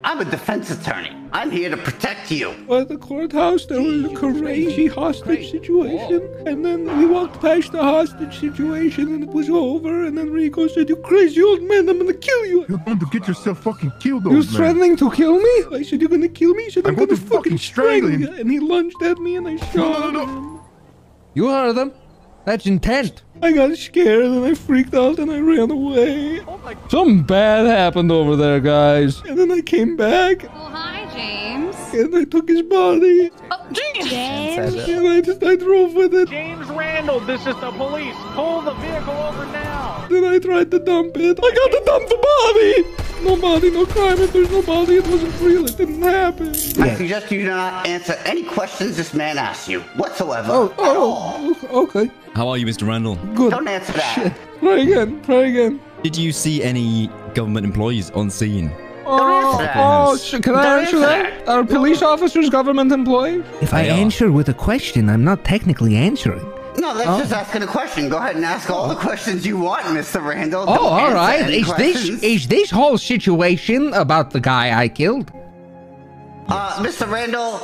I'm a defense attorney. I'm here to protect you. At the courthouse, there was a crazy hostage situation, and then we walked past the hostage situation, and it was over. And then Rico said, "You crazy old man, I'm gonna kill you." You're going to get yourself fucking killed, He old was man. threatening to kill me. I said, "You're gonna kill me." He said, "I'm, I'm going gonna, fucking strangle you." And he lunged at me, and I shot no, no. him. You heard them. That's intent. I got scared, and I freaked out, and I ran away. Something bad happened over there, guys. And then I came back, Oh, hi, James. and I took his body, Oh, James. And I just I drove with it. James Randal, this is the police. Pull the vehicle over now. Then I tried to dump it. I got to dump the body. No body, no crime. If there's no body, it wasn't real. It didn't happen. I suggest you do not answer any questions this man asks you whatsoever. Oh, at oh, all. oh, okay. How are you, Mr. Randal? Good. Don't answer that. Shit. Try again. Try again. Did you see any government employees on scene? Oh, oh, sh- can I Don't answer answer that? that. Are police officers government employees? If I answer with a question, I'm not technically answering. No, that's just asking a question. Go ahead and ask all the questions you want, Mr. Randal. Oh, Don't all answer right. any Is this is this whole situation about the guy I killed? Uh, Mr. Randal,